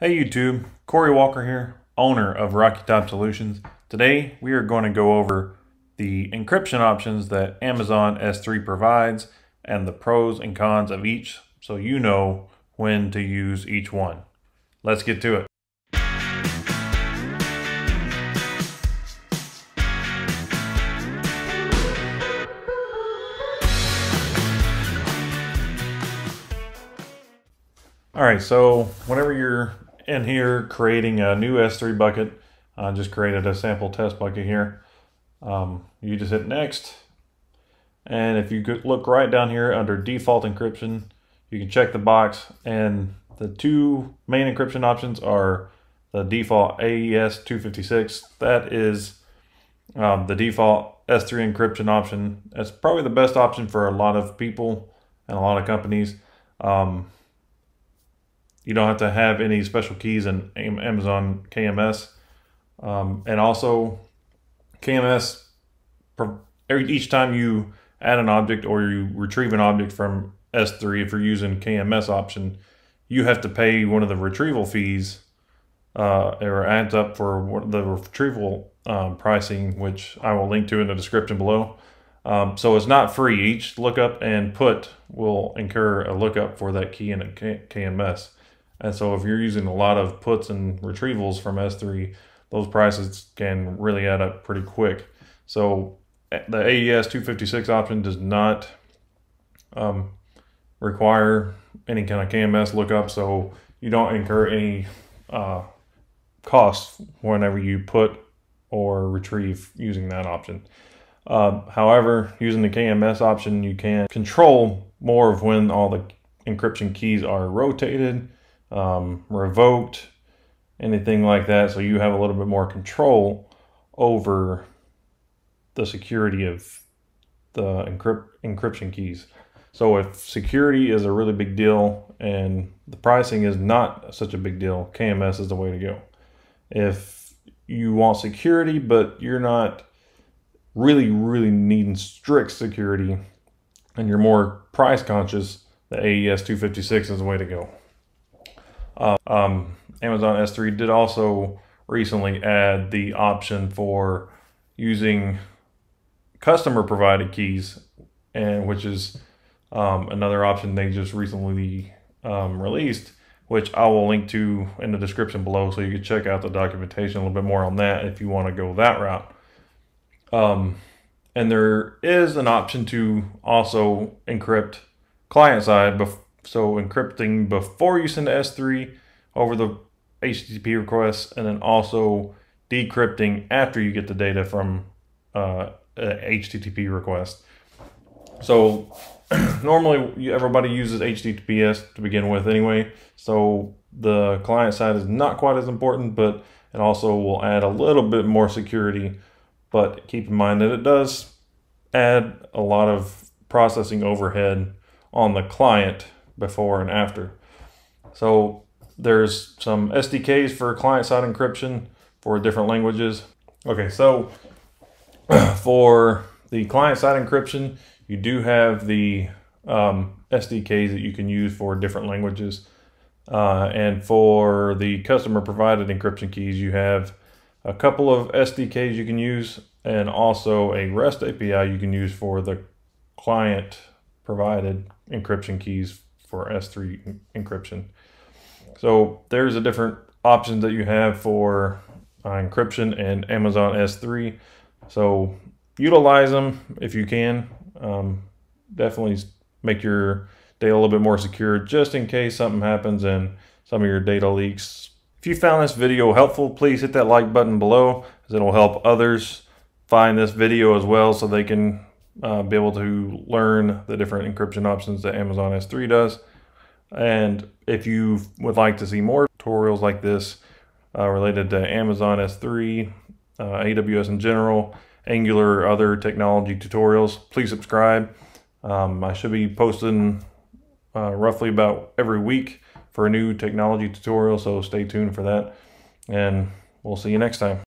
Hey YouTube, Corey Walker here, owner of Rocky Top Solutions. Today we are going to go over the encryption options that Amazon S3 provides and the pros and cons of each so you know when to use each one. Let's get to it. All right, so whenever you're in here creating a new S3 bucket. I just created a sample test bucket here. Um, you just hit next. And if you look right down here under default encryption, you can check the box and the two main encryption options are the default AES 256. That is um, the default S3 encryption option. That's probably the best option for a lot of people and a lot of companies. Um, you don't have to have any special keys in Amazon KMS. Um, and also, KMS, each time you add an object or you retrieve an object from S3, if you're using KMS option, you have to pay one of the retrieval fees uh, or adds up for the retrieval um, pricing, which I will link to in the description below. Um, so it's not free. Each lookup and put will incur a lookup for that key in a KMS. And so if you're using a lot of puts and retrievals from S3, those prices can really add up pretty quick. So the AES 256 option does not um, require any kind of KMS lookup, so you don't incur any uh, costs whenever you put or retrieve using that option. Uh, however, using the KMS option, you can control more of when all the encryption keys are rotated um, revoked, anything like that. So you have a little bit more control over the security of the encrypt, encryption keys. So if security is a really big deal and the pricing is not such a big deal, KMS is the way to go. If you want security, but you're not really, really needing strict security and you're more price conscious, the AES 256 is the way to go. Uh, um, Amazon S3 did also recently add the option for using customer provided keys, and which is um, another option they just recently um, released, which I will link to in the description below, so you can check out the documentation a little bit more on that if you want to go that route. Um, and there is an option to also encrypt client side so encrypting before you send to S3 over the HTTP request, and then also decrypting after you get the data from uh, HTTP request. So normally everybody uses HTTPS to begin with anyway. So the client side is not quite as important, but it also will add a little bit more security. But keep in mind that it does add a lot of processing overhead on the client before and after. So there's some SDKs for client-side encryption for different languages. Okay, so for the client-side encryption, you do have the um, SDKs that you can use for different languages. Uh, and for the customer provided encryption keys, you have a couple of SDKs you can use and also a REST API you can use for the client provided encryption keys for S3 encryption. So there's a different options that you have for uh, encryption and Amazon S3. So utilize them if you can. Um, definitely make your data a little bit more secure just in case something happens and some of your data leaks. If you found this video helpful, please hit that like button below as it'll help others find this video as well so they can uh, be able to learn the different encryption options that Amazon S3 does. And if you would like to see more tutorials like this uh, related to Amazon S3, uh, AWS in general, Angular, or other technology tutorials, please subscribe. Um, I should be posting uh, roughly about every week for a new technology tutorial, so stay tuned for that. And we'll see you next time.